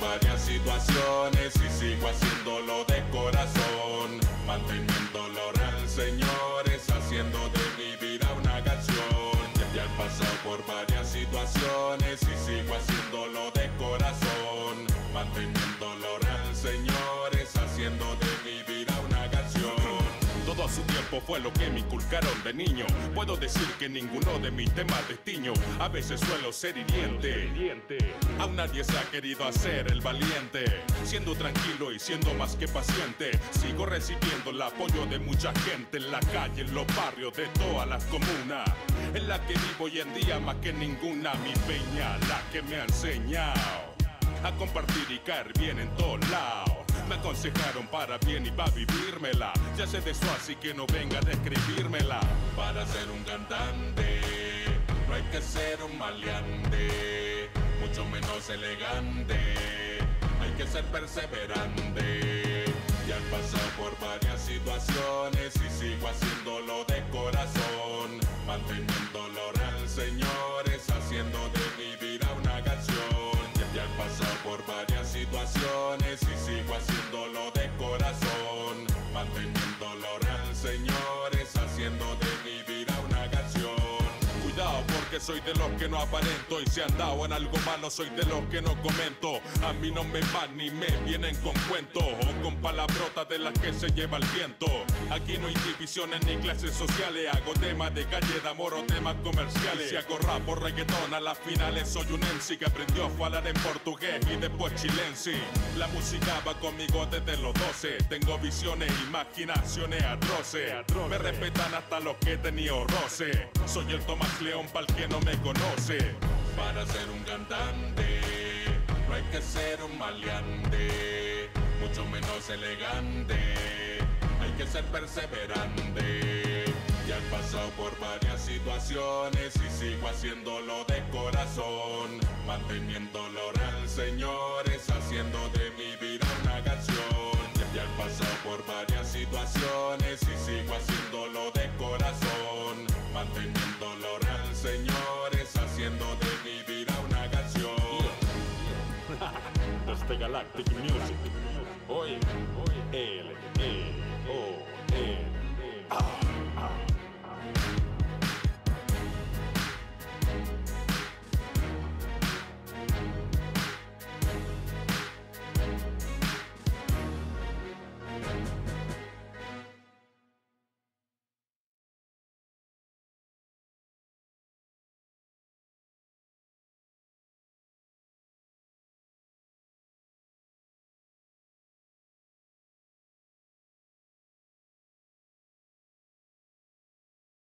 varias situaciones y sigo haciéndolo de corazón, manteniéndolo real, señores, haciendo de mi vida una canción. Ya he pasado por varias situaciones y sigo haciéndolo su tiempo fue lo que me inculcaron de niño. Puedo decir que ninguno de mis temas destiño. A veces suelo ser hiriente. Aún nadie se ha querido hacer el valiente. Siendo tranquilo y siendo más que paciente. Sigo recibiendo el apoyo de mucha gente en la calle, en los barrios de todas las comunas. En la que vivo hoy en día más que ninguna. Mi peña, la que me ha enseñado a compartir y caer bien en todos lados. Aconsejaron para bien y para vivírmela. Ya sé de eso, así que no venga a describírmela. Para ser un cantante no hay que ser un maleante, mucho menos elegante. Hay que ser perseverante. Ya he pasado por varias situaciones y sigo haciéndolo de corazón, manteniéndolo real, señores, haciendo de Soy de los que no aparento y si han dado en algo malo soy de los que no comento. A mí no me van ni me vienen con cuentos o con palabrotas de las que se lleva el viento. Aquí no hay divisiones ni clases sociales. Hago temas de calle de amor o temas comerciales. Si hago rap o reggaetón a las finales soy un MC que aprendió a hablar en portugués y después chilense. La música va conmigo desde los 12. Tengo visiones, imaginaciones atroces. Me respetan hasta los que he tenido roce. Soy el Tomás León para el no me conoce. Para ser un cantante no hay que ser un maleante, mucho menos elegante. Hay que ser perseverante. Ya he pasado por varias situaciones y sigo haciéndolo de corazón, manteniéndolo real, señores, haciendo Galactic Music. Oye, oye,